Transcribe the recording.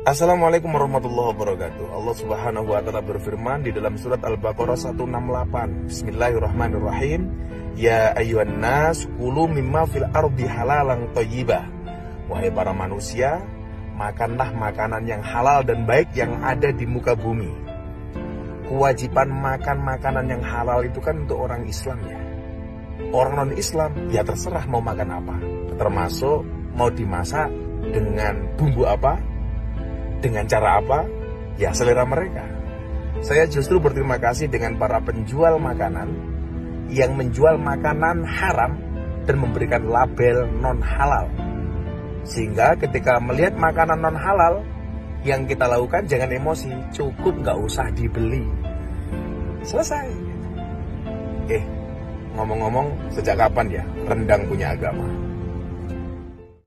Assalamualaikum warahmatullahi wabarakatuh. Allah Subhanahu wa taala berfirman di dalam surat Al-Baqarah 168. Bismillahirrahmanirrahim. Ya ayyuhan nas kulu mimma fil ardi halalan thayyibah. Wahai para manusia, makanlah makanan yang halal dan baik yang ada di muka bumi. Kewajiban makan makanan yang halal itu kan untuk orang Islam ya. Orang non-Islam ya terserah mau makan apa. Termasuk mau dimasak dengan bumbu apa, dengan cara apa, ya selera mereka. Saya justru berterima kasih dengan para penjual makanan yang menjual makanan haram dan memberikan label non halal. Sehingga ketika melihat makanan non halal, yang kita lakukan jangan emosi, cukup nggak usah dibeli. Selesai. Eh, ngomong-ngomong, sejak kapan ya rendang punya agama?